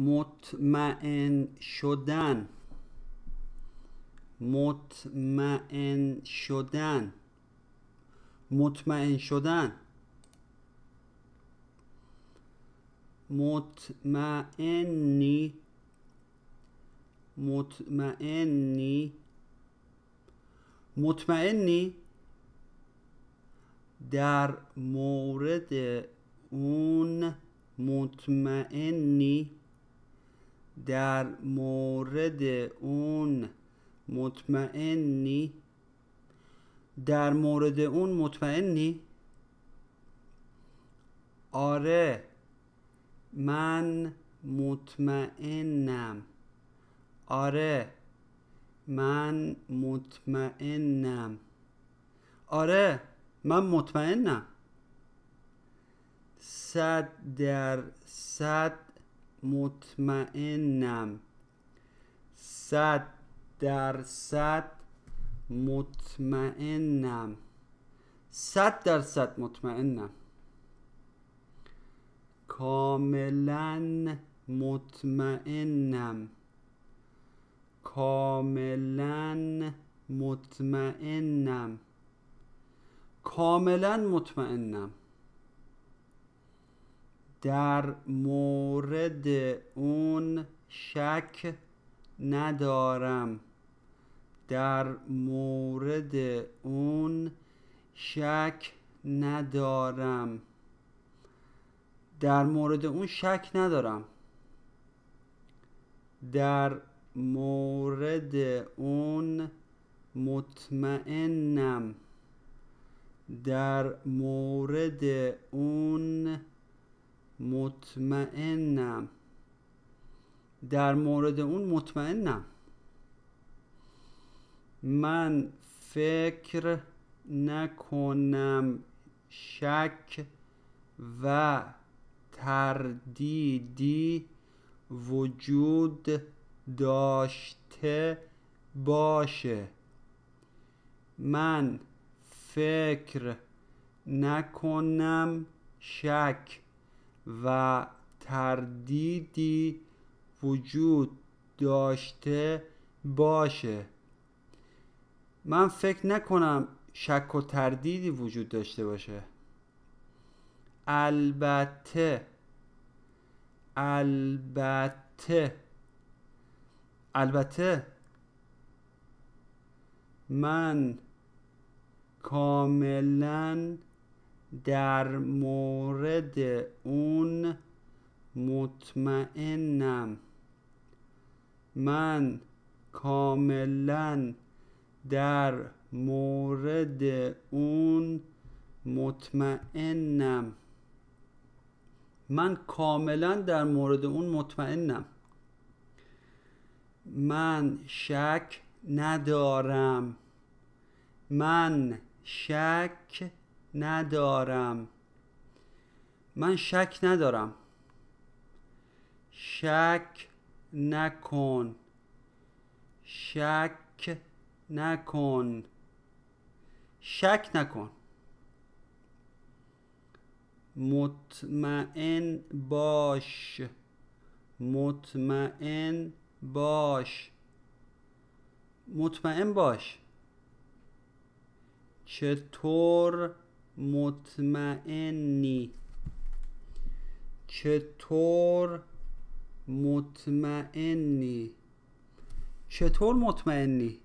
مطمئن شدن. مطمئن شدن. مطمئن شدن. مطمئنی. مطمئنی. مطمئنی. در مورد اون مطمئنی. در مورد اون مطمئنی در مورد اون مطمئنی؟ آره من مطمئنم. آره من مطمئنم. آره من مطمئنم. صد در صد مطمئنم. صد در صد مطمئنم. صد درصد مطمئنم. کاملا مطمئنم. کاملا مطمئنم. کاملا مطمئنم. در مورد اون شک ندارم. در مورد اون شک ندارم. در مورد اون شک ندارم. در مورد اون مطمئنم. در مورد اون مطمئنم. در مورد اون مطمئنم. من فکر نکنم شک و تردیدی وجود داشته باشه. من فکر نکنم شک. و تردیدی وجود داشته باشه. من فکر نکنم شک و تردیدی وجود داشته باشه. البته البته البته من کاملا در مورد اون مطمئنم. من کاملا در مورد اون مطمئنم. من کاملا در مورد اون مطمئنم. من شک ندارم. من شک ندارم. من شک ندارم. شک نکن. شک نکن. شک نکن. مطمئن باش. مطمئن باش. مطمئن باش. چطور مطمئنی. چطور مطمئنی؟ چطور مطمئنی؟